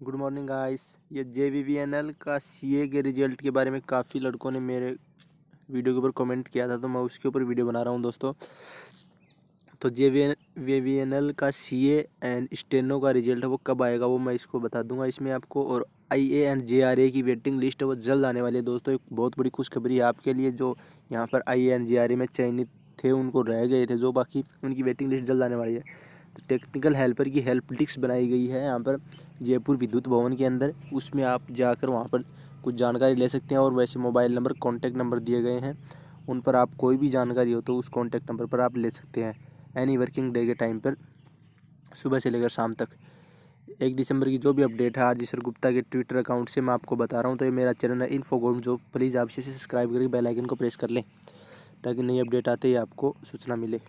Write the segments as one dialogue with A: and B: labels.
A: Good morning guys. ये J V V N L का C ए के रिज़ल्ट के बारे में काफ़ी लड़कों ने मेरे वीडियो के ऊपर कमेंट किया था तो मैं उसके ऊपर वीडियो बना रहा हूँ दोस्तों। तो J V V N L का सी ए एंड स्टेनो का रिज़ल्ट है, वो कब आएगा वो मैं इसको बता दूँगा इसमें आपको। और आई ए एंड जे आर ए की वेटिंग लिस्ट है, वो जल्द आने वाली है दोस्तों। एक बहुत बड़ी खुशखबरी है आपके लिए जो यहाँ पर आई ए एंड जे आर ए में चयनित थे, उनको रह गए थे, जो बाकी उनकी वेटिंग लिस्ट जल्द आने वाली है। टेक्निकल हेल्पर की हेल्प डिस्क बनाई गई है यहाँ पर जयपुर विद्युत भवन के अंदर। उसमें आप जाकर वहाँ पर कुछ जानकारी ले सकते हैं और वैसे मोबाइल नंबर कॉन्टैक्ट नंबर दिए गए हैं। उन पर आप कोई भी जानकारी हो तो उस कॉन्टैक्ट नंबर पर आप ले सकते हैं एनी वर्किंग डे के टाइम पर, सुबह से लेकर शाम तक। एक दिसंबर की जो भी अपडेट है आज सर गुप्ता के ट्विटर अकाउंट से मैं आपको बता रहा हूँ तो ये मेरा चैनल है इन्फो गोम जो प्लीज़ आप इसे सब्सक्राइब करके बेल आइकन को प्रेस कर लें, ताकि नई अपडेट आते ही आपको सूचना मिले।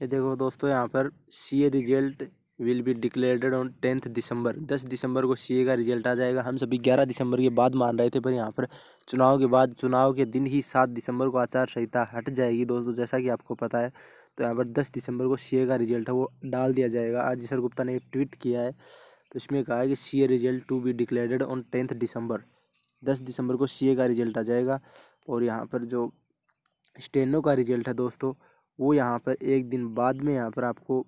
A: ये देखो दोस्तों, यहाँ पर C A result will be declared on tenth December दस दिसंबर को सी ए का रिज़ल्ट आ जाएगा। हम सभी ग्यारह दिसंबर के बाद मान रहे थे, पर यहाँ पर चुनाव के बाद, चुनाव के दिन ही सात दिसंबर को आचार संहिता हट जाएगी दोस्तों, जैसा कि आपको पता है। तो यहाँ पर दस दिसंबर को सी ए का रिज़ल्ट है, वो डाल दिया जाएगा। आज सर गुप्ता ने ट्वीट किया है तो इसमें कहा है कि C A result to be declared on tenth December दस दिसंबर को सी ए का रिज़ल्ट आ जाएगा, और यहाँ पर जो स्टेनो का रिज़ल्ट है दोस्तों वो यहाँ पर एक दिन बाद में यहाँ पर आपको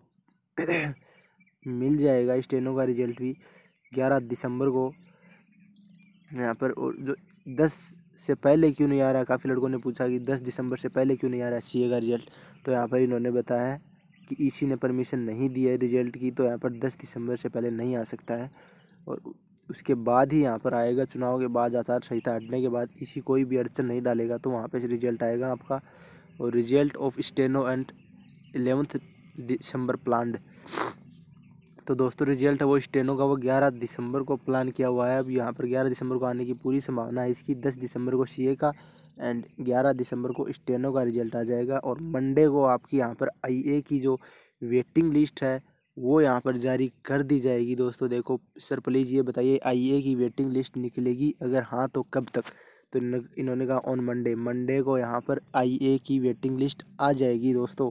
A: मिल जाएगा। स्टेनो का रिज़ल्ट भी ग्यारह दिसंबर को। यहाँ पर और जो दस से पहले क्यों नहीं आ रहा, काफ़ी लड़कों ने पूछा कि दस दिसंबर से पहले क्यों नहीं आ रहा सी का रिज़ल्ट? तो यहाँ पर इन्होंने बताया कि ईसी ने परमिशन नहीं दी है रिज़ल्ट की तो यहाँ पर दस दिसंबर से पहले नहीं आ सकता है। और उसके बाद ही यहाँ पर आएगा चुनाव के बाद आचार संहिता हटने के बाद। इसी कोई भी अड़चन नहीं डालेगा तो वहाँ पे रिज़ल्ट आएगा आपका। और result of steno and eleventh December plan तो दोस्तों, रिज़ल्ट है वो स्टेनो का वो ग्यारह दिसंबर को प्लान किया हुआ है। अब यहाँ पर ग्यारह दिसंबर को आने की पूरी संभावना है। इसकी दस दिसंबर को सीए का एंड ग्यारह दिसंबर को स्टेनो का रिज़ल्ट आ जाएगा। और मंडे को आपकी यहाँ पर आई की जो वेटिंग लिस्ट है, वो यहाँ पर जारी कर दी जाएगी। दोस्तों, देखो, सर प्लीज़ ये बताइए आई की वेटिंग लिस्ट निकलेगी? अगर हाँ तो कब तक? तो इन्होंने कहा ऑन मंडे मंडे को यहाँ पर आईए की वेटिंग लिस्ट आ जाएगी दोस्तों।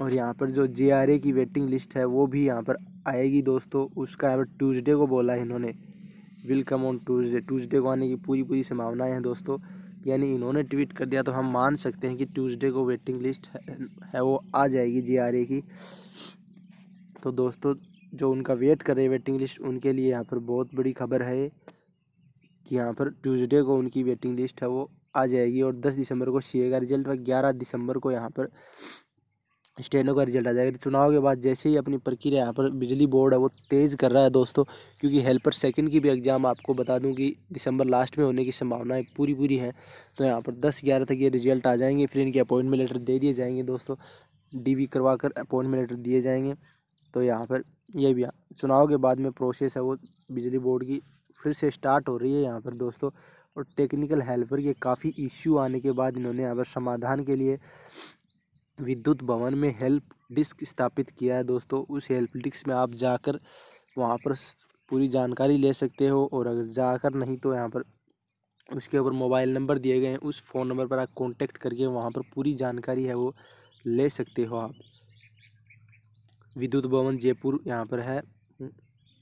A: और यहाँ पर जो जे की वेटिंग लिस्ट है वो भी यहाँ पर आएगी दोस्तों। उसका यहाँ पर ट्यूसडे को बोला है इन्होंने। Will come on Tuesday Tuesday को आने की पूरी पूरी संभावनाएँ हैं दोस्तों। यानी इन्होंने ट्वीट कर दिया तो हम मान सकते हैं कि ट्यूसडे को वेटिंग लिस्ट है, है वो आ जाएगी जेआरए की। तो दोस्तों जो उनका वेट कर रहे वेटिंग लिस्ट उनके लिए यहाँ पर बहुत बड़ी खबर है। कि यहाँ पर ट्यूसडे को उनकी वेटिंग लिस्ट है, वो आ जाएगी और दस दिसंबर को सीए का रिज़ल्ट और ग्यारह दिसंबर को यहाँ पर स्टेनो का रिज़ल्ट आ जाएगा। चुनाव के बाद जैसे ही अपनी प्रक्रिया यहाँ पर बिजली बोर्ड है, वो तेज़ कर रहा है दोस्तों, क्योंकि हेल्पर सेकंड की भी एग्ज़ाम आपको बता दूँ कि दिसंबर लास्ट में होने की संभावनाएँ पूरी पूरी हैं तो यहाँ पर दस ग्यारह तक ये रिज़ल्ट आ जाएँगे। फिर इनके अपॉइंटमेंट लेटर दे दिए जाएँगे दोस्तों डी करवा कर अपॉइंटमेंट लेटर दिए जाएँगे। तो यहाँ पर यह भी चुनाव के बाद में प्रोसेस है वो बिजली बोर्ड की। फिर से स्टार्ट हो रही है यहाँ पर दोस्तों। और टेक्निकल हेल्पर के काफ़ी इश्यू आने के बाद इन्होंने यहाँ पर समाधान के लिए विद्युत भवन में हेल्प डिस्क स्थापित किया है दोस्तों। उस हेल्प डिस्क में आप जाकर वहाँ पर पूरी जानकारी ले सकते हो और अगर जाकर नहीं तो यहाँ पर उसके ऊपर मोबाइल नंबर दिए गए हैं। उस फ़ोन नंबर पर आप कॉन्टेक्ट करके वहाँ पर पूरी जानकारी है वो ले सकते हो आप। विद्युत भवन जयपुर यहाँ पर है।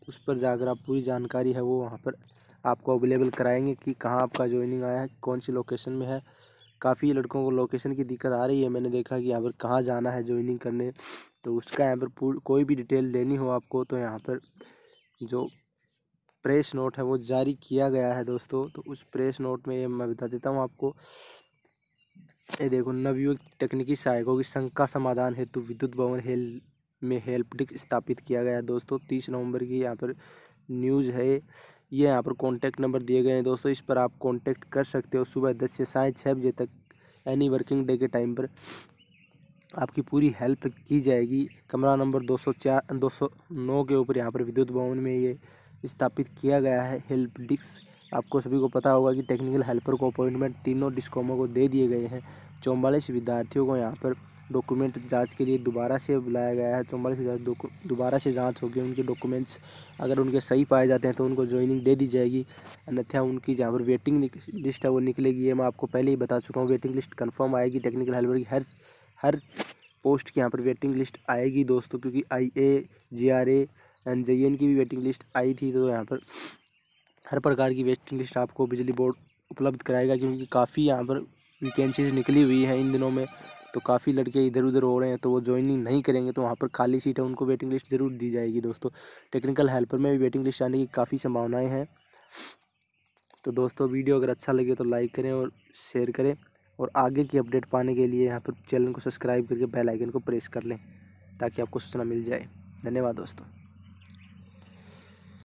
A: उस पर जाकर आप पूरी जानकारी है, वो वहाँ पर आपको अवेलेबल कराएँगे कि कहाँ आपका ज्वाइनिंग आया है, कौन सी लोकेशन में है। काफ़ी लड़कों को लोकेशन की दिक्कत आ रही है, मैंने देखा कि यहाँ पर कहाँ जाना है ज्वाइनिंग करने। तो उसका यहाँ पर कोई भी डिटेल लेनी हो आपको तो यहाँ पर जो प्रेस नोट है, वो जारी किया गया है दोस्तों। तो उस प्रेस नोट में ये मैं बता देता हूँ आपको। ये देखो नवयुक्त तकनीकी सहायकों की शंका समाधान हेतु विद्युत भवन हेल में हेल्प डिस्क स्थापित किया गया है। दोस्तों, तीस नवंबर की यहाँ पर न्यूज़ है। ये यहाँ पर कॉन्टैक्ट नंबर दिए गए हैं। दोस्तों, इस पर आप कॉन्टैक्ट कर सकते हो सुबह दस से साढ़े छः बजे तक। एनी वर्किंग डे के टाइम पर आपकी पूरी हेल्प की जाएगी। कमरा नंबर दो सौ चार, दो सौ नौ के ऊपर यहाँ पर विद्युत भवन में ये स्थापित किया गया है। हेल्प डिस्क आपको सभी को पता होगा कि टेक्निकल हेल्पर को अपॉइंटमेंट तीनों डिस्कोमों को दे दिए गए हैं। चौवालीस विद्यार्थियों को यहाँ पर डॉक्यूमेंट जाँच के लिए दोबारा से बुलाया गया है। चौवालीस हज़ार दोबारा से जाँच होगी। उनके डॉक्यूमेंट्स अगर उनके सही पाए जाते हैं तो उनको ज्वाइनिंग दे दी जाएगी। अन्यथा उनकी जहाँ पर वेटिंग लिस्ट है वो निकलेगी। ये मैं आपको पहले ही बता चुका हूँ। वेटिंग लिस्ट कन्फर्म आएगी टेक्निकल हेल्पर की। हर हर पोस्ट की यहाँ पर वेटिंग लिस्ट आएगी दोस्तों, क्योंकि I A G R A and J N की भी वेटिंग लिस्ट आई थी। तो यहाँ पर हर प्रकार की वेटिंग लिस्ट आपको बिजली बोर्ड उपलब्ध कराएगा, क्योंकि काफ़ी यहाँ पर वैकेंसीज निकली हुई हैं इन दिनों में। तो काफ़ी लड़के इधर उधर हो रहे हैं तो वो ज्वाइनिंग नहीं करेंगे तो वहाँ पर खाली सीट है, उनको वेटिंग लिस्ट ज़रूर दी जाएगी दोस्तों। टेक्निकल हेल्पर में भी वेटिंग लिस्ट आने की काफ़ी संभावनाएँ हैं। तो दोस्तों वीडियो अगर अच्छा लगे तो लाइक करें और शेयर करें और आगे की अपडेट पाने के लिए यहाँ पर चैनल को सब्सक्राइब करके बेल आइकन को प्रेस कर लें, ताकि आपको सूचना मिल जाए। धन्यवाद दोस्तों।